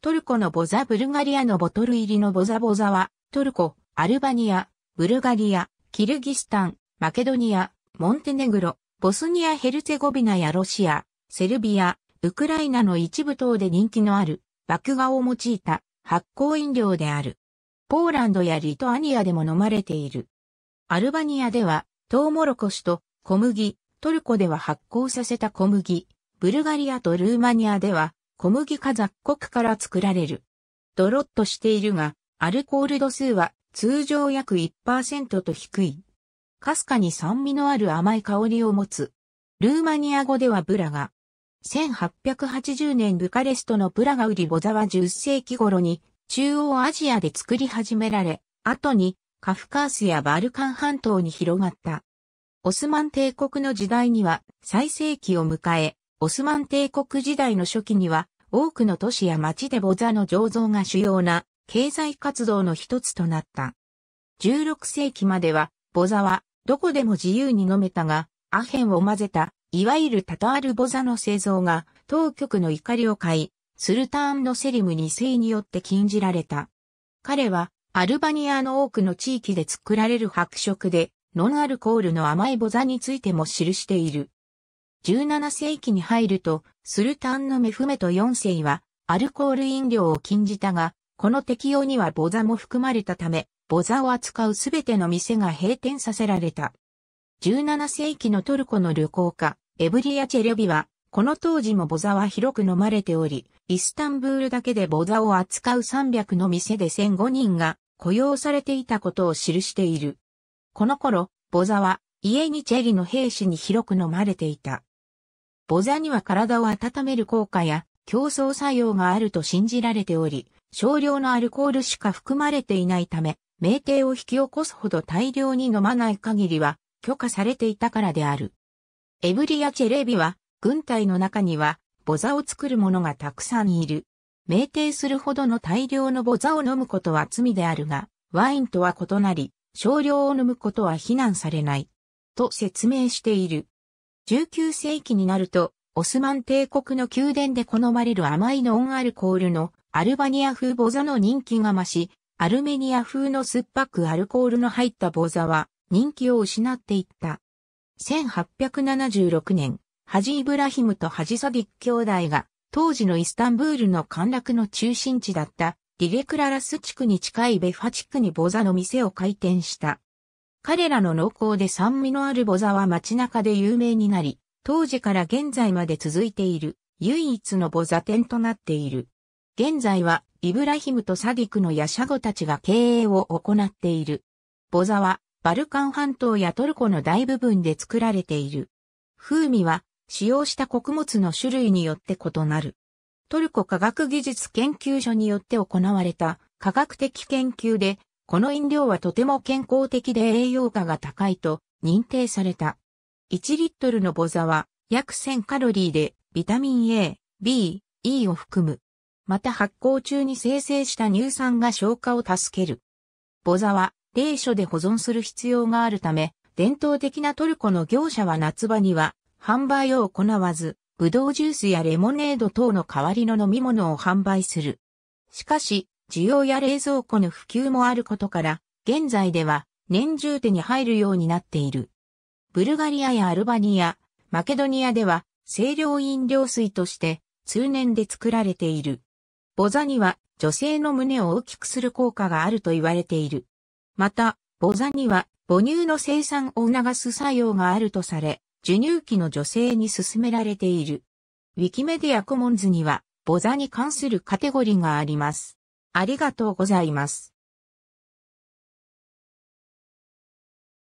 トルコのボザ・ブルガリアのボトル入りのボザボザは、トルコ、アルバニア、ブルガリア、キルギスタン、マケドニア、モンテネグロ、ボスニア・ヘルツェゴビナやロシア、セルビア、ウクライナの一部等で人気のある、麦芽を用いた発酵飲料である。ポーランドやリトアニアでも飲まれている。アルバニアでは、トウモロコシと小麦、トルコでは発酵させた小麦、ブルガリアとルーマニアでは小麦か雑穀から作られる。ドロッとしているが、アルコール度数は通常約1%と低い。かすかに酸味のある甘い香りを持つ。ルーマニア語ではブラガ。1880年ブカレストのブラガウリボザは10世紀頃に中央アジアで作り始められ、後にカフカースやバルカン半島に広がった。オスマン帝国の時代には最盛期を迎え、オスマン帝国時代の初期には多くの都市や町でボザの醸造が主要な経済活動の一つとなった。16世紀まではボザはどこでも自由に飲めたが、アヘンを混ぜた、いわゆるタタールボザの製造が当局の怒りを買い、スルターンのセリム2世によって禁じられた。彼はアルバニアの多くの地域で作られる白色で、ノンアルコールの甘いボザについても記している。17世紀に入ると、スルタンのメフメト4世は、アルコール飲料を禁じたが、この適用にはボザも含まれたため、ボザを扱うすべての店が閉店させられた。17世紀のトルコの旅行家、エブリア・チェレビは、この当時もボザは広く飲まれており、イスタンブールだけでボザを扱う300の店で1005人が雇用されていたことを記している。この頃、ボザは家にチェリの兵士に広く飲まれていた。ボザには体を温める効果や競争作用があると信じられており、少量のアルコールしか含まれていないため、酩酊を引き起こすほど大量に飲まない限りは許可されていたからである。エブリア・チェレビは、軍隊の中には、ボザを作る者がたくさんいる。酩酊するほどの大量のボザを飲むことは罪であるが、ワインとは異なり、少量を飲むことは非難されない。と説明している。19世紀になると、オスマン帝国の宮殿で好まれる甘いノンアルコールのアルバニア風ボザの人気が増し、アルメニア風の酸っぱくアルコールの入ったボザは人気を失っていった。1876年、ハジ・イブラヒムとハジ・サディック兄弟が当時のイスタンブールの陥落の中心地だったディレクララス地区に近いベファ地区にボザの店を開店した。彼らの濃厚で酸味のあるボザは街中で有名になり、当時から現在まで続いている唯一のボザ店となっている。現在はイブラヒムとサディクのヤシャゴたちが経営を行っている。ボザはバルカン半島やトルコの大部分で作られている。風味は使用した穀物の種類によって異なる。トルコ科学技術研究所によって行われた科学的研究でこの飲料はとても健康的で栄養価が高いと認定された。1リットルのボザは約1000カロリーでビタミン A、B、E を含む。また発酵中に生成した乳酸が消化を助ける。ボザは冷所で保存する必要があるため、伝統的なトルコの業者は夏場には販売を行わず、ブドウジュースやレモネード等の代わりの飲み物を販売する。しかし、需要や冷蔵庫の普及もあることから、現在では年中手に入るようになっている。ブルガリアやアルバニア、マケドニアでは清涼飲料水として通年で作られている。ボザには女性の胸を大きくする効果があると言われている。また、ボザには母乳の生産を促す作用があるとされ、授乳期の女性に勧められている。ウィキメディアコモンズには、ボザに関するカテゴリーがあります。ありがとうございます。